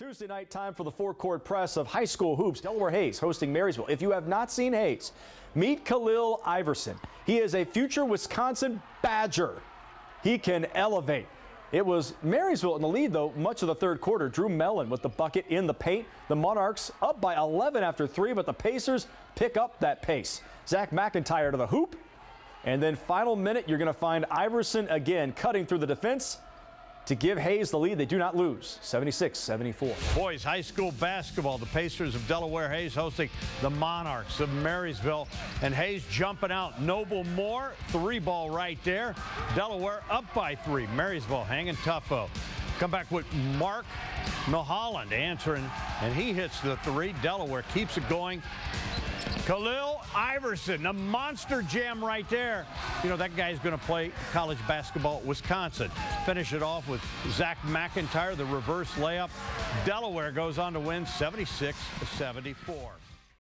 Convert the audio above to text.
Tuesday night time for the four-court press of high school hoops. Delaware Hayes hosting Marysville. If you have not seen Hayes, meet Khalil Iverson. He is a future Wisconsin Badger. He can elevate. It was Marysville in the lead, though, much of the third quarter. Drew Mellon with the bucket in the paint. The Monarchs up by 11 after three, but the Pacers pick up that pace. Zach McIntyre to the hoop. And then final minute, you're going to find Iverson again cutting through the defense to give Hayes the lead. They do not lose 76 74. Boys high school basketball. The Pacers of Delaware Hayes hosting the Monarchs of Marysville. And Hayes jumping out. Noble Moore, three ball right there. Delaware up by three. Marysville hanging tougho. Come back with Mark Milholland answering, and he hits the three. Delaware keeps it going. Khalil Iverson, a monster jam right there. You know, that guy's going to play college basketball at Wisconsin. Finish it off with Zach McIntyre, the reverse layup. Delaware goes on to win 76 74.